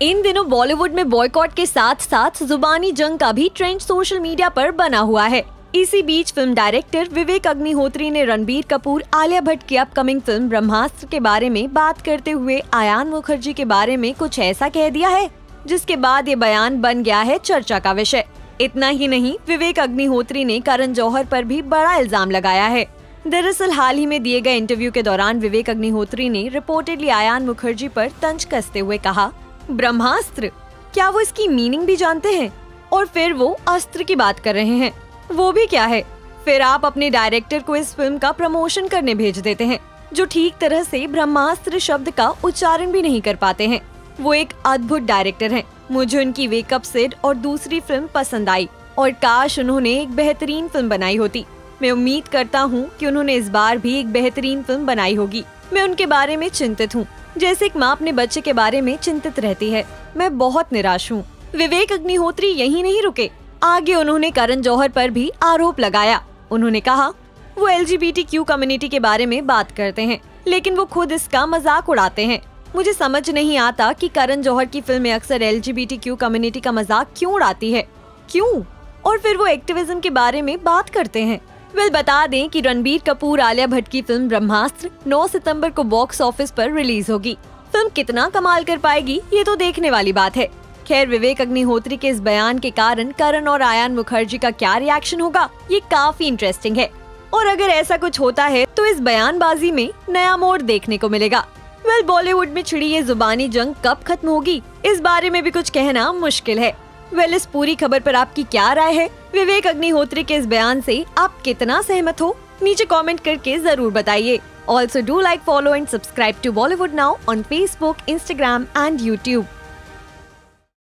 इन दिनों बॉलीवुड में बॉयकॉट के साथ साथ जुबानी जंग का भी ट्रेंड सोशल मीडिया पर बना हुआ है। इसी बीच फ़िल्म डायरेक्टर विवेक अग्निहोत्री ने रणबीर कपूर, आलिया भट्ट की अपकमिंग फ़िल्म ब्रह्मास्त्र के बारे में बात करते हुए आयान मुखर्जी के बारे में कुछ ऐसा कह दिया है, जिसके बाद ये बयान बन गया है चर्चा का विषय। इतना ही नहीं, विवेक अग्निहोत्री ने करण जौहर पर भी बड़ा इल्ज़ाम लगाया है। दरअसल हाल ही में दिए गए इंटरव्यू के दौरान विवेक अग्निहोत्री ने रिपोर्टेडली आयान मुखर्जी पर तंज कसते हुए कहा ब्रह्मास्त्र। क्या वो इसकी मीनिंग भी जानते हैं? और फिर वो अस्त्र की बात कर रहे हैं। वो भी क्या है? फिर आप अपने डायरेक्टर को इस फ़िल्म का प्रमोशन करने भेज देते हैं, जो ठीक तरह से ब्रह्मास्त्र शब्द का उच्चारण भी नहीं कर पाते हैं। वो एक अद्भुत डायरेक्टर हैं। मुझे उनकी वेकअप सेट और दूसरी फ़िल्म पसंद आई, और काश उन्होंने एक बेहतरीन फ़िल्म बनाई होती। मैं उम्मीद करता हूँ कि उन्होंने इस बार भी एक बेहतरीन फ़िल्म बनाई होगी। मैं उनके बारे में चिंतित हूँ। जैसे एक माँ अपने बच्चे के बारे में चिंतित रहती है। मैं बहुत निराश हूँ। विवेक अग्निहोत्री यही नहीं रुके। आगे उन्होंने करण जौहर पर भी आरोप लगाया। उन्होंने कहा, वो एल कम्युनिटी के बारे में बात करते हैं, लेकिन वो खुद इसका मज़ाक उड़ाते हैं। मुझे समझ नहीं आता कि करण जौहर की फ़िल्में अक्सर एल कम्युनिटी का मज़ाक क्यों उड़ाती है? क्यों? और फिर वो एक्टिविज्म के बारे में बात करते हैं। वेल बता दें कि रणबीर कपूर, आलिया भट्ट की फ़िल्म ब्रह्मास्त्र 9 सितंबर को बॉक्स ऑफ़िस पर रिलीज़ होगी। फ़िल्म कितना कमाल कर पाएगी, ये तो देखने वाली बात है। खैर, विवेक अग्निहोत्री के इस बयान के कारण करण और आयान मुखर्जी का क्या रिएक्शन होगा, ये काफ़ी इंटरेस्टिंग है। और अगर ऐसा कुछ होता है तो इस बयानबाजी में नया मोड़ देखने को मिलेगा। वेल बॉलीवुड में छिड़ी ये जुबानी जंग कब खत्म होगी, इस बारे में भी कुछ कहना मुश्किल है। वेल इस पूरी खबर पर आपकी क्या राय है? विवेक अग्निहोत्री के इस बयान से आप कितना सहमत हो? नीचे कमेंट करके ज़रूर बताइए। Also do like follow and subscribe to Bollywood now on Facebook Instagram and YouTube